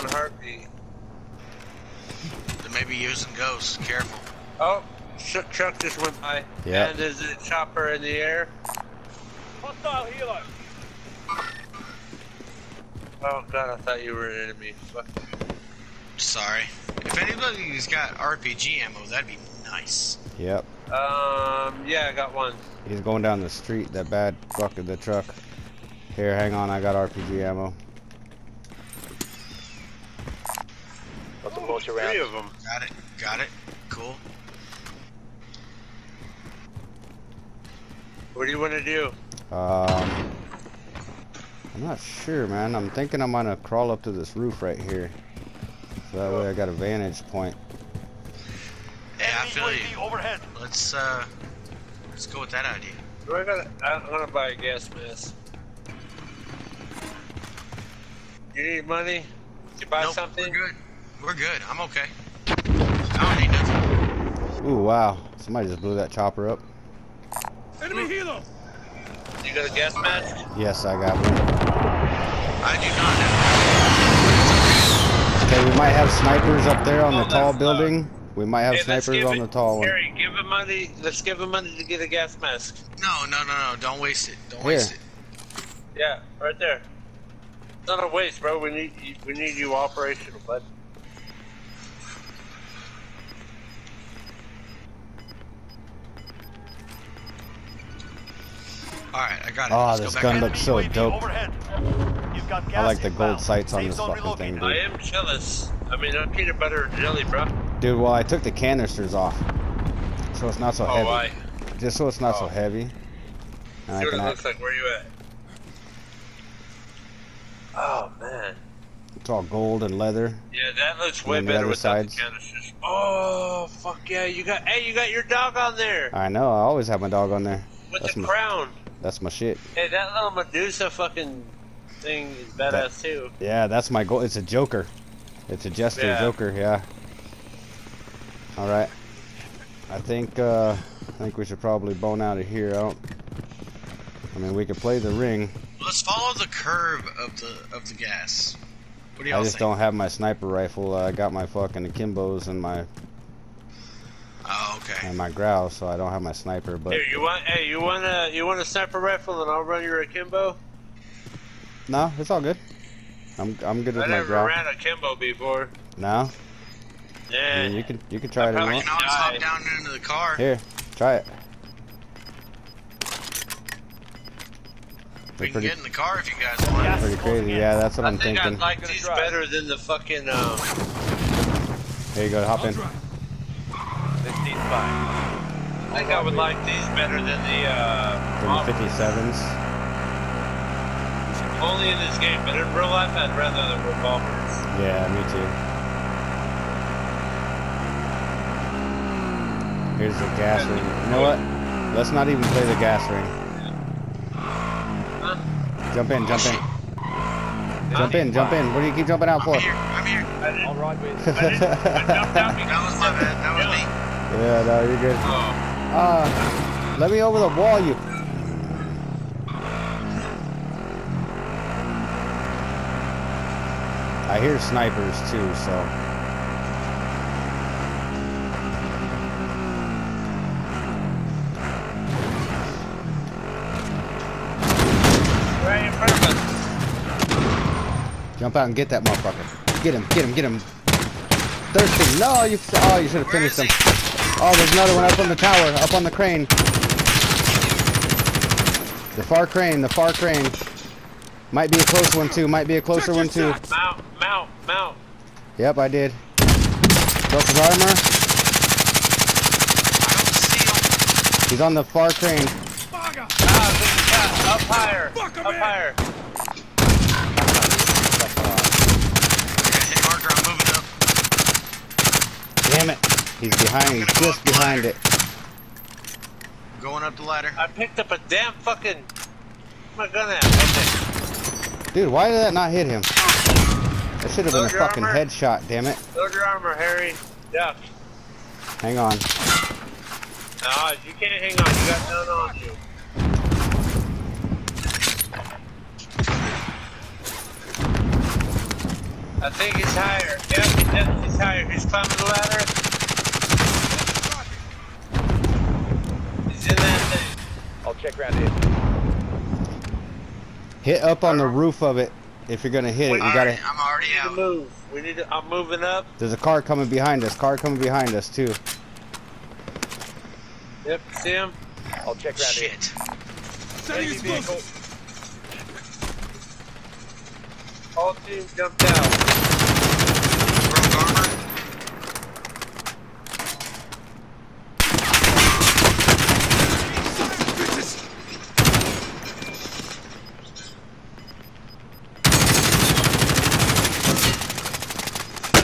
on heartbeat. They may be using ghosts. Careful. Oh, sh truck just went by. Yeah. And there's a chopper in the air. Hostile helo. Oh god, I thought you were an enemy. Fuck. Sorry. If anybody's got RPG ammo, that'd be nice. Yep. Um, yeah, I got one. He's going down the street, that bad fuck of the truck. Here, hang on, I got RPG ammo. Got some mortar Three of them. Got it. Got it. Cool. What do you want to do? Um, I'm not sure, man. I'm thinking I'm gonna crawl up to this roof right here. So that way I got a vantage point. Yeah, I feel UAV you. overhead. Let's uh, let's go with that idea. Do I gotta, I'm gonna buy a gas mask. You need money? You buy nope, something? we're good. We're good. I'm okay. I don't need nothing. Ooh, wow. Somebody just blew that chopper up. Enemy helo. You got a gas mask? Yes, I got one. I do not have. Okay, we might have snipers up there on the Oh, tall that's building. We might have Hey, snipers on it- the tall one. Harry, give him money. Let's give him money to get a gas mask. No, no, no, no. Don't waste it. Don't Here. waste it. Yeah, right there. It's not a waste, bro. We need you, we need you operational, bud. All right, I got it. Oh, Let's this gun looks so UAV dope. Overhead. You've got I like the gold inbound. sights on this zone fucking thing, dude. I am jealous. I mean, I'm peanut butter and jelly, bro. Dude, well, I took the canisters off. So it's not so Oh, heavy. why? Just so it's not so Oh. heavy. And I See what it looks like. Where you at? Oh man. it's all gold and leather. Yeah, that looks way And the better other without sides? the canisters. Oh fuck yeah! You got hey, you got your dog on there I know, I always have my dog on there. with That's the my- crown. That's my shit. Hey, that little Medusa fucking thing is badass too. Yeah, that's my goal. It's a Joker. It's a Jester Yeah. Joker, yeah. Alright. I think, uh, I think we should probably bone out of here. I don't, I mean, we could play the ring. Let's follow the curve of the of the gas. What do I y'all I just think? don't have my sniper rifle. Uh, I got my fucking Akimbos and my, okay. and my Grau, so I don't have my sniper, but hey, you want? Hey, you want a you want a sniper rifle and I'll run your akimbo? no, it's all good. I'm, I'm good I with my never Grau. ran akimbo before. No? I Yeah. mean, you can, you can try it if you probably can always hop down into the car. Here, try it. we They're can pretty, get in the car if you guys want. Gas pretty crazy. Yeah, that's what I I'm think thinking. I'd like these better than the fucking. Um, There you go, hop in. 15 fine. I think I would like these better than the. Uh, From the 57s. only in this game, but in real life, I'd rather the revolvers. Yeah, me too. Here's the gas ring. You know what? Let's not even play the gas ring. Jump in, jump in. Jump in, jump in. What do you keep jumping out for? I'm here. I'm here. I didn't, I'll ride with I I jumped out because That was my bad. That was me. Yeah, no, you're good. Uh, let me over the wall, you. I hear snipers too, so. right in front of us. Jump out and get that motherfucker. Get him, get him, get him. Thirsty. No, you. Oh, you should have finished him. He? Oh, there's another one up on the tower, up on the crane. The far crane, the far crane. Might be a close one too. Might be a closer one too. Mount, mount, mount. Yep, I did. Broke his armor. I don't see him. He's on the far crane. Ah, this is up higher, up higher. I got hit marker. I'm moving up. Damn it. He's behind. He's just behind it. Going up the ladder. I picked up a damn fucking. My gun at. Okay. Dude, why did that not hit him? That should have been a fucking armor. headshot, damn it. Load your armor, Harry. Duck. Hang on. No, you can't hang on. You got none on you. I think he's higher. Yep, yep, he's higher. He's climbing the ladder. He's in that thing. I'll check round in. Hit up on the roof of it. If you're gonna hit it, you gotta. Alright, I'm already We need to out. move. We need to. I'm moving up. There's a car coming behind us. Car coming behind us too. Yep, see him? I'll check round in. Shit. Enemy vehicle. All teams jump out. Broke armor.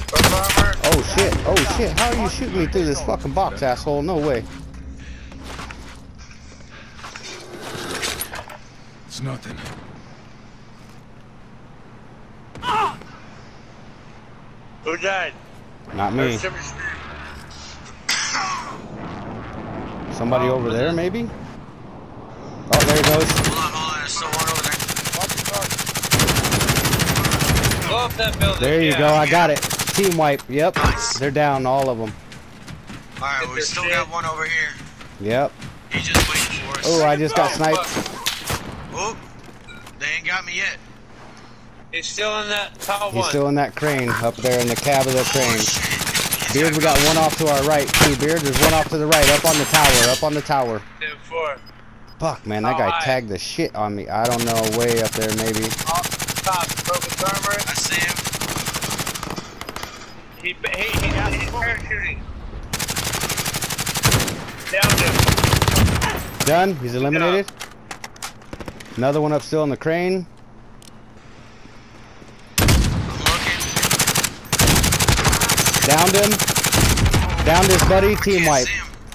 Broke armor. Oh shit! Oh shit! How are you shooting me through this fucking box, asshole? No way. It's nothing. Who died? Not me. Somebody over there, maybe? Oh, there he goes. Hold on, hold on. There's still over there. Go up that building. There you yeah. go. I got it. Team wipe. Yep. Nice. They're down, all of them. Alright, we still shit. got one over here. Yep. He's just waiting for us. Oh, I just got Oh, sniped. fuck. Oh, they ain't got me yet. He's still in that tall He's one. still in that crane up there in the cab of the Oh, crane. shit. Beard, we got one off to our right. too. Beard, there's one off to the right, up on the tower, up on the tower. Ten four. Fuck, man, that Oh, guy I- tagged the shit on me. I don't know, way up there, maybe. Off top. Broke his armor. I see him. He, he, he, he's parachuting. Down him. Done. He's eliminated. Another one up still in the crane. Downed him. Downed his buddy. Team Can't wipe.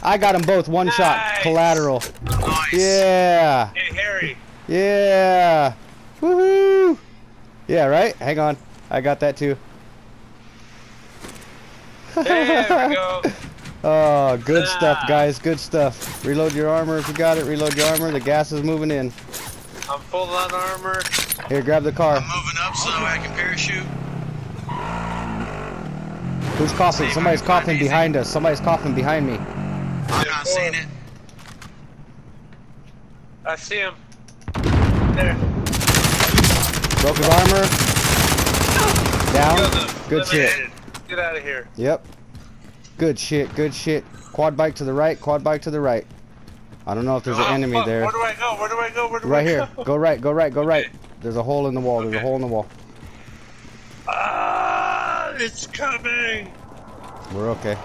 I got them both. One shot. Collateral. Nice. Yeah. Hey, Harry. Yeah. Woohoo. Yeah, right? Hang on. I got that too. There we go. Oh, good stuff, Ah. guys. Good stuff. Reload your armor if you got it. Reload your armor. The gas is moving in. I'm full on armor. Here, grab the car. I'm moving up so I can parachute. Who's coughing? Save Somebody's coughing behind us. Somebody's coughing behind me. I'm not seeing it. I see him. There. Broke his armor. Down. Good shit. Get out of here. Yep. Good shit. Good shit. Quad bike to the right. Quad bike to the right. I don't know if there's Oh, an enemy fuck. there. Where do I go? Where do I go? Where do Right I here. go? Go right. Go right. Go right. There's a hole in the wall. There's a hole in the wall. Ah, it's coming. We're okay.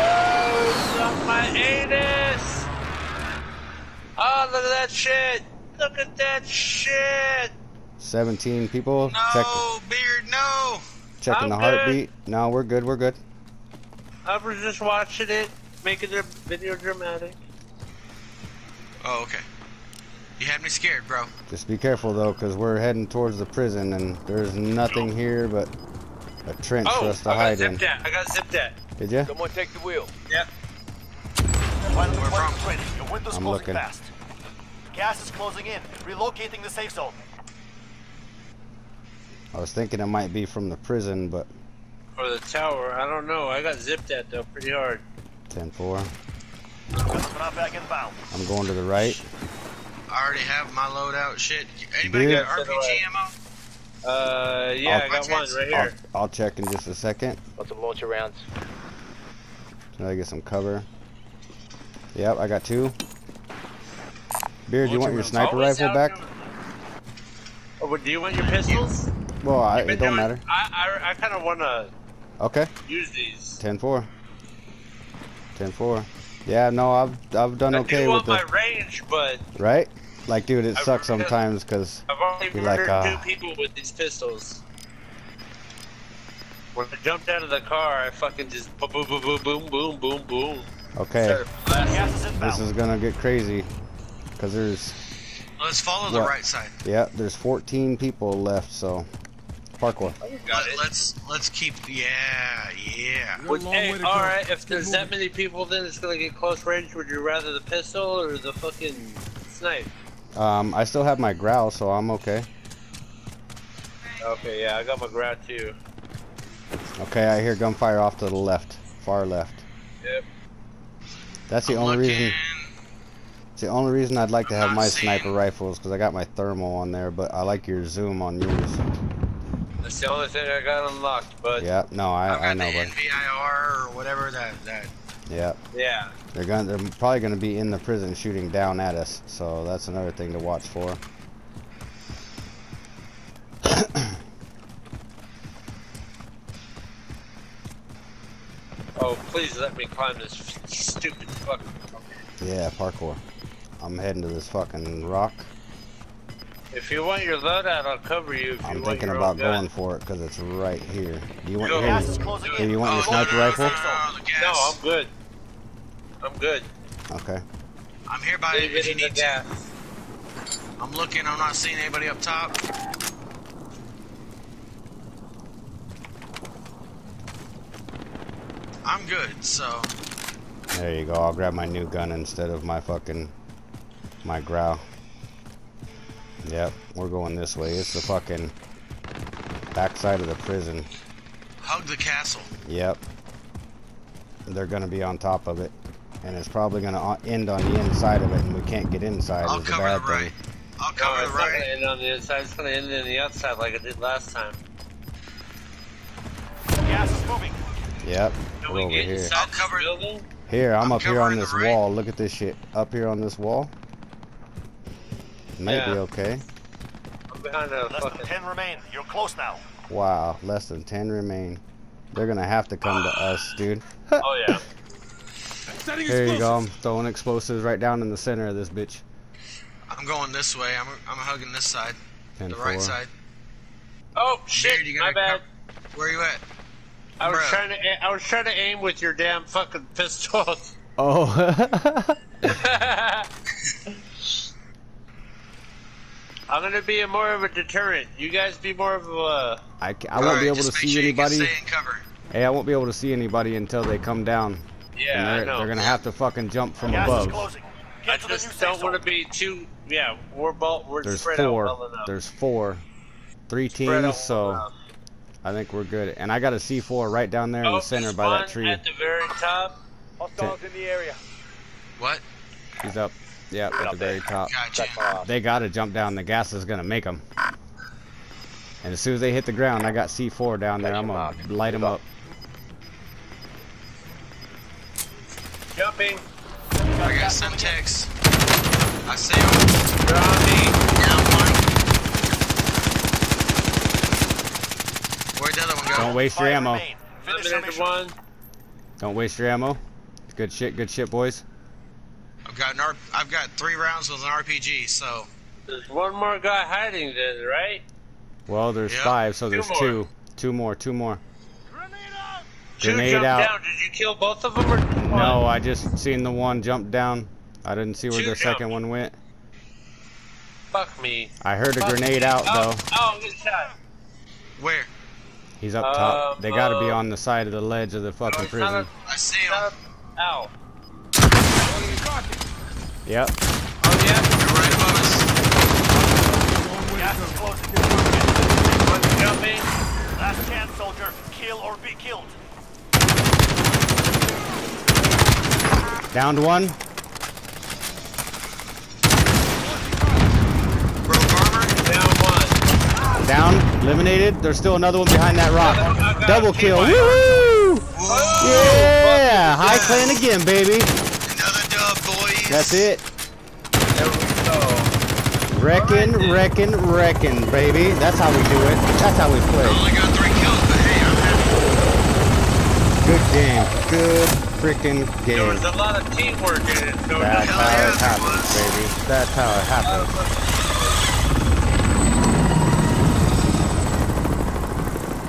Oh, it's on my anus. Oh, look at that shit. Look at that shit. 17 people. Check, No, beard, no. checking I'm the good. heartbeat. No, we're good. We're good. I was just watching it, making the video dramatic. Oh, okay. You had me scared, bro. Just be careful though, because we're heading towards the prison, and there's nothing here but a trench for Oh, us to I got hide in. zipped at. I got zipped at. Did you? Someone take the wheel. Yep. Final Where deployment from? ready. Your window's I'm closing looking. fast. Gas is closing in. Relocating the safe zone. I was thinking it might be from the prison, but Or the tower. I don't know. I got zipped at though, pretty hard. 10-4. Customer back inbound. I'm going to the right. I already have my loadout. Shit. Anybody Beard? got RPG ammo? Uh, yeah, I'll- I got one right I'll. I'll check in just a second. Got some launcher rounds. Until I get some cover. Yep, I got two. Beard, you want your sniper rifle back? Oh, but do you want your pistols? Well, I, it don't matter. I, I, I kind of want to Okay, use these. 10-4. 10-4. Yeah, no, I've I've done I okay do with want my range, but right. Like, dude, it I sucks sometimes because I've only Be like, uh, two people with these pistols. When I jumped out of the car, I fucking just boom, boom, boom, boom, boom, boom, boom, boom. okay, Started blasting. Gas is inbound. this is gonna get crazy. Cause there's Let's follow the What? right side. yeah, there's 14 people left. So parkour. Got Let, it. let's let's keep. Yeah, yeah. You're Would, a long hey, way all go. right, if Keep there's that moving. many people, then it's gonna get close range. Would you rather the pistol or the fucking snipe? Um, I still have my Grau, so I'm okay. Okay, yeah, I got my Grau too. Okay, I hear gunfire off to the left, far left. Yep. That's the I'm only looking. reason. It's the only reason I'd like to have my sniper rifles because I got my thermal on there, but I like your zoom on yours. That's the only thing I got unlocked, but Yeah, no, I, I've I know, the but NVIR or whatever that that. yeah, yeah. they're gonna, they're probably gonna be in the prison shooting down at us, so that's another thing to watch for. Oh, please let me climb this stupid fucking. Yeah, parkour. I'm heading to this fucking rock. If you want your loadout, I'll cover you. If I'm want thinking about own gun. going for it because it's right here. Do you want Go. here, Gas is closing here, in. you want your Oh, no, sniper no, no, rifle? no, no, the gas. No, I'm good. I'm good. Okay. I'm here by Leave if you in the need to. I'm looking. I'm not seeing anybody up top. I'm good. So There you go. I'll grab my new gun instead of my fucking my Grau. Yep, we're going this way. It's the fucking backside of the prison. hug the castle. Yep. They're gonna be on top of it, and it's probably gonna uh, end on the inside of it, and we can't get inside. I'll is the cover bad the right. thing. I'll No, cover it's the not gonna right. end on the inside. It's gonna end on the outside like it did last time. Gas is moving. Yep, Can we're we over get here. I'll this cover it. building? Here, I'm, I'm up here on this right. wall. Look at this shit. Up here on this wall. Might be okay. I'm behind a Less than 10 remain. You're close now. Wow, less than 10 remain. They're gonna have to come to us, dude. Oh yeah. Here you go. I'm throwing explosives right down in the center of this bitch. I'm going this way. I'm I'm hugging this side, 10 the right side. Oh shit! Jared, you My gotta bad. co- Where you at? I was Bruh. trying to. a- I was trying to aim with your damn fucking pistol. Oh. I'm gonna be a more of a deterrent. You guys be more of a. Uh, I, ca- I won't be able to see sure anybody. Stay in cover. Hey, I won't be able to see anybody until they come down. Yeah, they're, know. they're gonna have to fucking jump from Gas is above. closing. I Get to the new just don't zone. want to be too. Yeah, we're both we're There's spread out well four. enough. There's four. Three teams, so enough. I think we're good. And I got a C4 right down there in Oh, the center by that tree. At the very top. Hostiles in the area. What? He's up. Yep, at the very top. Gotcha. They gotta jump down. The gas is gonna make them. And as soon as they hit the ground, I got C4 down there. I'm gonna light them up. Jumping. I got some Semtex. I see him. They're on me. Down one. Where'd the other one go? Don't waste your ammo. Finish your Limited to mission. one. Don't waste your ammo. Good shit. Good shit, boys. I've got an R- I've got three rounds with an RPG, so There's one more guy hiding then, right? Well, there's Yep. five, so there's Two more. two. Two more. Two more. Two Grenade jumped out. down. Did you kill both of them or one? No, I just seen the one jump down. I didn't see where Two the second jumped. one went. Fuck me. I heard a grenade me. out oh, though. Oh, good shot. where? He's up top. Um, they gotta be uh, on the side of the ledge of the fucking it's not prison. I see him. a. Ow. Yep. Oh yeah. They're right above us. Gas is closing. One jumping. Last chance, soldier. Kill or be killed. Downed one. Broke armor. Down one. Down. Eliminated. There's still another one behind that rock. Another one. I got Double kill. team Woo! Yeah. High clan again, baby. Another dub, boys. That's it. There we go. Wrecking, wrecking, wrecking, baby. That's how we do it. That's how we I play. only got three kills, but hey, I'm happy. Good game. Good freaking game. There was a lot of teamwork in it. So That's Hell how it there happens, was. baby. That's how it happens.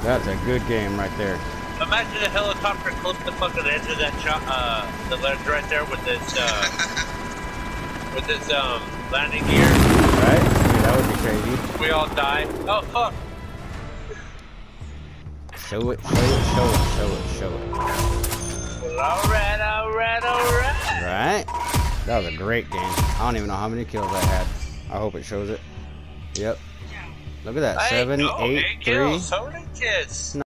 That's a good game right there. Imagine a helicopter clipped the fucking edge of that shot, uh, the ledge right there with its, uh, with its, um, landing gear. Right? Yeah, that would be crazy. We all die. Oh, fuck. Show it, show it, show it, show it, show it. Well, alright, alright, alright. Right? That was a great game. I don't even know how many kills I had. I hope it shows it. Yep. Look at that. Hey, Seven, no, eight, eight three. kills. Holy kids.